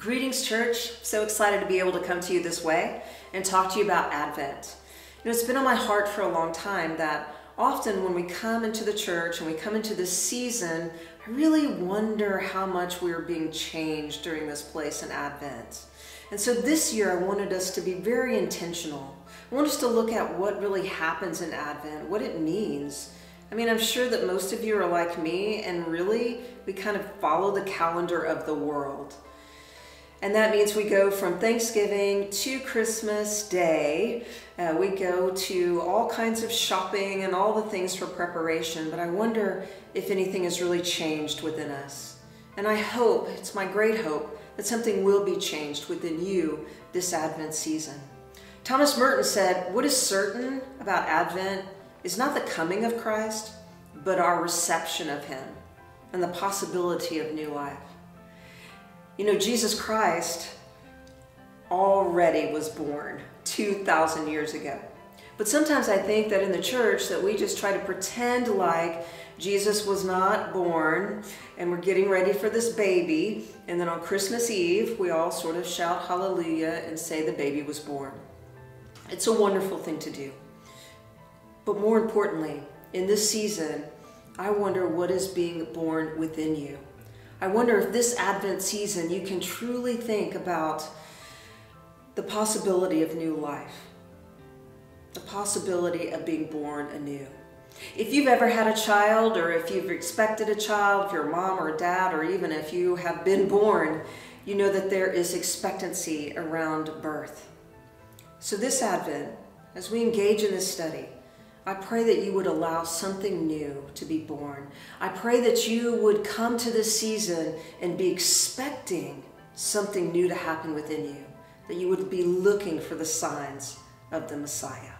Greetings, church. So excited to be able to come to you this way and talk to you about Advent. You know, it's been on my heart for a long time that often when we come into the church and we come into this season, I really wonder how much we're being changed during this place in Advent. And so this year I wanted us to be very intentional. I want us to look at what really happens in Advent, what it means. I mean, I'm sure that most of you are like me and really we kind of follow the calendar of the world. And that means we go from Thanksgiving to Christmas Day. Uh, we go to all kinds of shopping and all the things for preparation, but I wonder if anything has really changed within us. And I hope, it's my great hope, that something will be changed within you this Advent season. Thomas Merton said, What is certain about Advent is not the coming of Christ, but our reception of Him and the possibility of new life. You know, Jesus Christ already was born 2,000 years ago. But sometimes I think that in the church that we just try to pretend like Jesus was not born and we're getting ready for this baby. And then on Christmas Eve, we all sort of shout hallelujah and say the baby was born. It's a wonderful thing to do. But more importantly, in this season, I wonder what is being born within you. I wonder if this Advent season you can truly think about the possibility of new life, the possibility of being born anew. If you've ever had a child, or if you've expected a child, if you're a mom or dad, or even if you have been born, you know that there is expectancy around birth. So, this Advent, as we engage in this study, I pray that you would allow something new to be born. I pray that you would come to this season and be expecting something new to happen within you, that you would be looking for the signs of the Messiah.